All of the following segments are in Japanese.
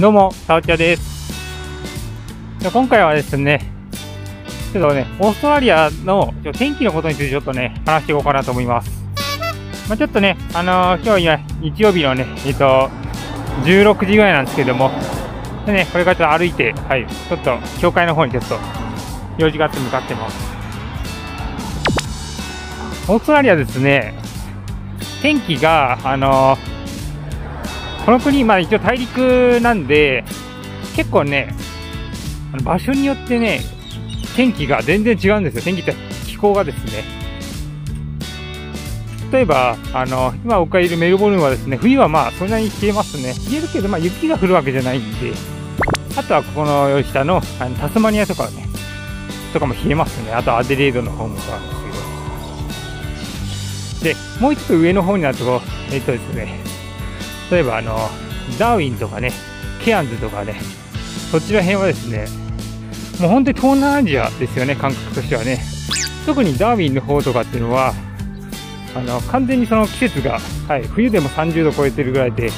どうも、さおちゃです。今回はですね、ちょっとね、オーストラリアの天気のことについてちょっとね、話していこうかなと思います。まあ、ちょっとね、あのー今日今、日曜日のね、えっと、16時ぐらいなんですけども、でね、これからちょっと歩いて、はい、ちょっと、教会の方にちょっと、用事があって向かってます。オーストラリアですね、天気が、あのーこの国、まあ一応大陸なんで、結構ね、あの場所によってね、天気が全然違うんですよ。天気って気候がですね。例えば、あの、今僕がいるメルボルンはですね、冬はまあそんなに冷えますね。冷えるけど、まあ雪が降るわけじゃないんで、あとはここの下のあのタスマニアとかね、とかも冷えますね。あとアデレードの方もそうなんですけど。で、もう一つ上の方になると、えっとですね、例えばあの、ダーウィンとかね、ケアンズとかね、そちら辺はですね、もう本当に東南アジアですよね、感覚としてはね。特にダーウィンの方とかっていうのは、あの、完全にその季節が、はい、冬でも30度超えてるぐらいで、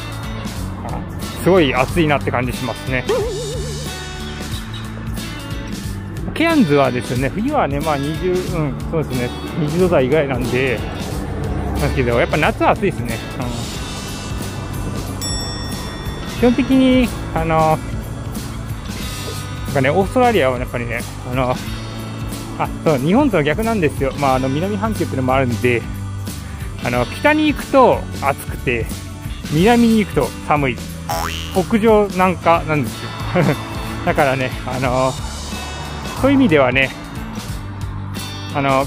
すごい暑いなって感じしますね。ケアンズはですね、冬はね、まあ20、うん、そうですね、20度台ぐらいなんで、なんですけど、やっぱ夏は暑いですね。うん基本的に、あの、なんかね、オーストラリアはやっぱりね、あの、あ、そう、日本とは逆なんですよ。まあ、あの、南半球っていうのもあるんで、あの、北に行くと暑くて、南に行くと寒い。北上南下なんですよ。だからね、あの、そういう意味ではね、あの、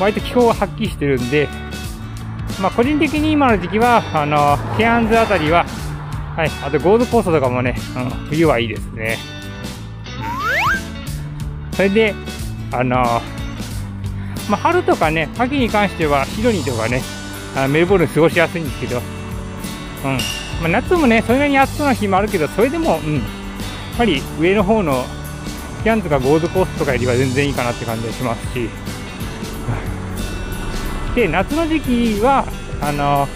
割と気候がはっきりしてるんで、まあ、個人的に今の時期は、あの、ケアンズあたりは、はい、あとゴールドコーストとかもね、うん、冬はいいですね。それで、あのまあ、春とかね、秋に関してはシドニーとかね、あメルボルン過ごしやすいんですけど、うん。まあ、夏もね、それなりに暑そうな日もあるけど、それでも、うん。やっぱり上の方のキャンとかゴールドコーストとかよりは全然いいかなって感じがしますし、で、夏の時期は、あの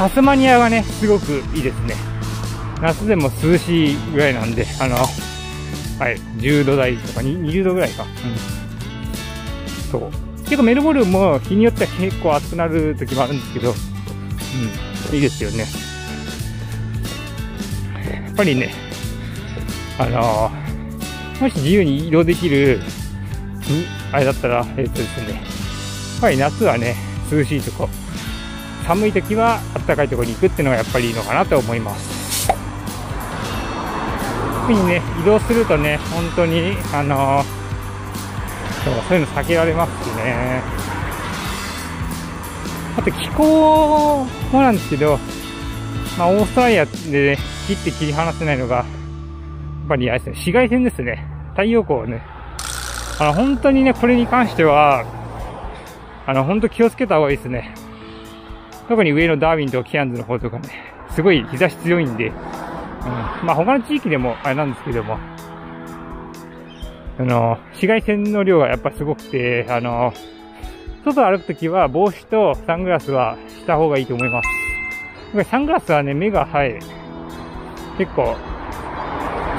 タスマニアがね、すごくいいですね。夏でも涼しいぐらいなんで、あの、はい、10度台とかに20度ぐらいか。うん。そう。結構メルボルンも日によっては結構暑くなる時もあるんですけど、うん、いいですよね。やっぱりね、あのもし自由に移動できる、にあれだったら、えっとですね、やっぱり夏はね、涼しいとこ、寒い時は暖かいところに行くっていうのがやっぱりいいのかなと思います。特にね、移動するとね、本当に、あのそういうの避けられますしね。あと気候もなんですけど、まあオーストラリアでね、切って切り離せないのが、やっぱりあれですね、紫外線ですね。太陽光をね。あの、本当にね、これに関しては、あの、本当気をつけた方がいいですね。特に上のダーウィンとキアンズの方とかね、すごい日差し強いんで、うん、まあ他の地域でもあれなんですけども、あの、紫外線の量がやっぱすごくて、あの、外歩くときは帽子とサングラスはした方がいいと思います。サングラスはね、目が、はい、結構、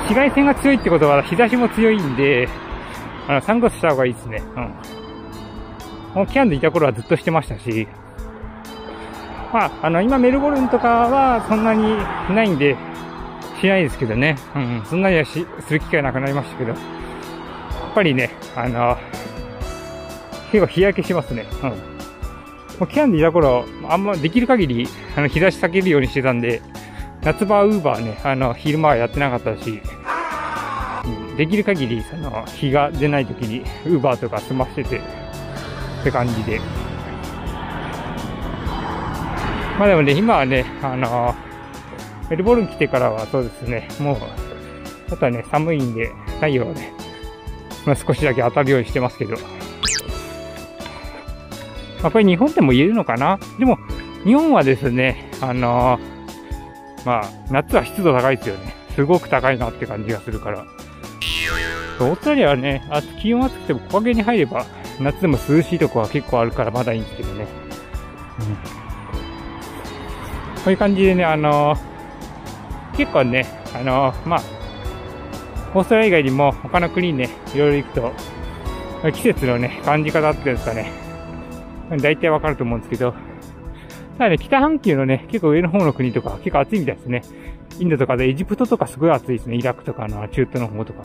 紫外線が強いってことは日差しも強いんで、あの、サングラスした方がいいですね。うん。もうキャンでいた頃はずっとしてましたし、まあ、あの、今メルボルンとかはそんなにないんで、しないですけどね。うん、そんなにはし、する機会なくなりましたけど、やっぱりね、あの、結構日焼けしますね。うん。もうキャンでいた頃、あんまできる限り、あの、日差し避けるようにしてたんで、夏場ウーバーね、あの、昼間はやってなかったし、うん、できる限り、その、日が出ない時に、ウーバーとか済ませてて、って感じで。まあでもね、今はね、あのメルボルン来てからはそうですね、もう、あとはね、寒いんで、太陽をね、まあ、少しだけ当たるようにしてますけど。まあこれ日本でも言えるのかな？でも、日本はですね、あのまあ、夏は湿度高いですよね。すごく高いなって感じがするから。オーストラリアはね、あ気温暑くても木陰に入れば、夏でも涼しいとこは結構あるからまだいいんですけどね。うん、こういう感じでね、あの、結構ね、あのまあ、オーストラリア以外にも他の国にね、いろいろ行くと、季節のね、感じ方っていうんですかね、大体わかると思うんですけど、ただね、北半球のね、結構上の方の国とか結構暑いみたいですね。インドとかでエジプトとかすごい暑いですね。イラクとかの中東の方とか。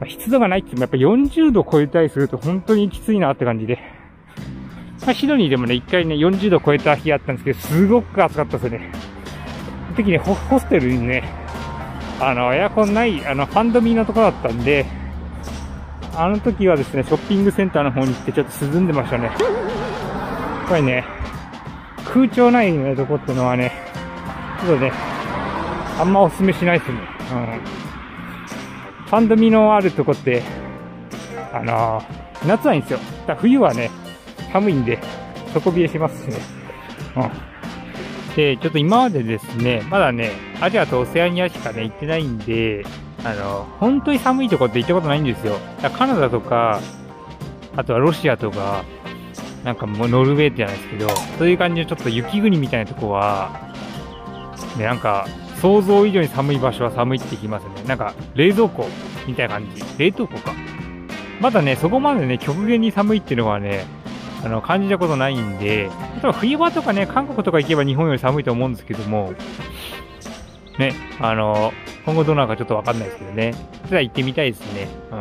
まあ、湿度がないって言ってもやっぱ40度超えたりすると本当にきついなって感じで。まあ、シドニーでもね、一回ね、40度超えた日あったんですけど、すごく暑かったですね。その時ね、ホホステルにね、あの、エアコンない、あの、ハンドミーのところだったんで、あの時はですね、ショッピングセンターの方に行ってちょっと涼んでましたね。やっぱりね、空調ないようなとこってのはね、ちょっとね、あんまお勧めしないですね。うん。ハンドミーのあるとこって、あのー、夏はいいんですよ。だ冬はね、寒いんで、底冷えしますね。うん。で、ちょっと今までですね、まだね、アジアとオセアニアしかね、行ってないんで、あの、本当に寒いとこって行ったことないんですよ。だカナダとか、あとはロシアとか、なんかもうノルウェーじゃないですけど、そういう感じのちょっと雪国みたいなとこは、ね、なんか、想像以上に寒い場所は寒いって聞きますね。なんか、冷蔵庫みたいな感じ。冷凍庫か。まだね、そこまでね、極限に寒いっていうのはね、あの、感じたことないんで、冬場とかね、韓国とか行けば日本より寒いと思うんですけども、ね、あの、今後どうなるかちょっとわかんないですけどね。じゃあ行ってみたいですね。うん。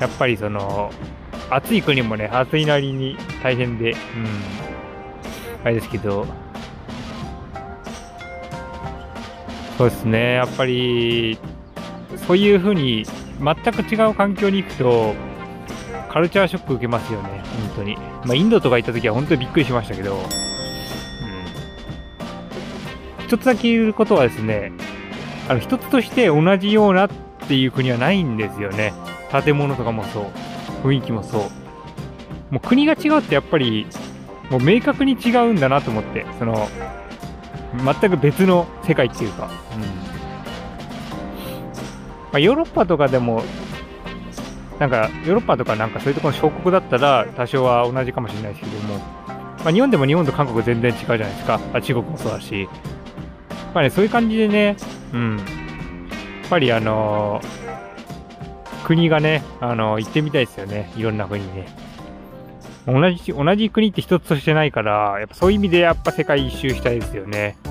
やっぱりその、暑い国もね、暑いなりに大変で、うん。あれですけど、そうですね、やっぱり、そういうふうに全く違う環境に行くと、カルチャーショック受けますよね、本当に。まあ、インドとか行った時は本当にびっくりしましたけど、うん。一つだけ言うことはですね、あの、一つとして同じようなっていう国はないんですよね。建物とかもそう。雰囲気もそう。もう国が違うってやっぱり、もう明確に違うんだなと思って、その、全く別の世界っていうか、うん。まあ、ヨーロッパとかでもなんか、ヨーロッパとかなんかそういうところの小国だったら、多少は同じかもしれないですけども、まあ、日本でも日本と韓国全然違うじゃないですか。あ中国もそうだし。まあね、そういう感じでね、うん。やっぱりあのー、国がね、あのー、行ってみたいですよね。いろんな国にね。同じ、同じ国って一つとしてないから、やっぱそういう意味でやっぱ世界一周したいですよね。うん。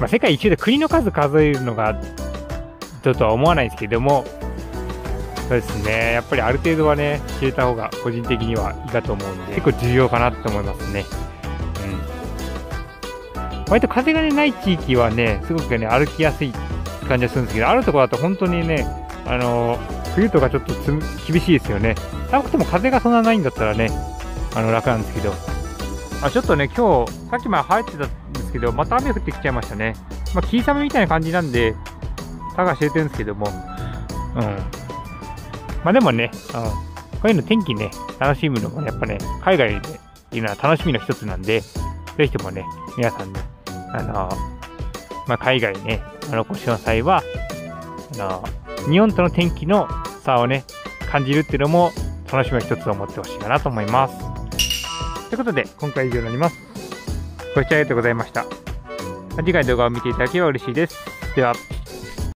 まあ、世界一周で国の数数えるのが、ちょっとは思わないですけども、そうですね。やっぱりある程度はね、知れた方が個人的にはいいかと思うんで、結構重要かなと思いますね。うん。割と風がね、ない地域はね、すごくね、歩きやすい感じがするんですけど、あるところだと本当にね、あの冬とかちょっと厳しいですよね。寒くても風がそんなないんだったらね、あの、楽なんですけど。あ、ちょっとね、今日、さっきまで晴れてたんですけど、また雨降ってきちゃいましたね。まあ、霧雨みたいな感じなんで、たが知れてるんですけども、うん。まあでもね、うん、こういうの天気ね、楽しむのもねやっぱね、海外でいうのは楽しみの一つなんで、ぜひともね、皆さんね、あのまあ、海外ね、あの、ごしの際は、あの日本との天気の差をね、感じるっていうのも楽しみの一つを持ってほしいかなと思います。ということで、今回以上になります。ご視聴ありがとうございました。次回動画を見ていただければ嬉しいです。では。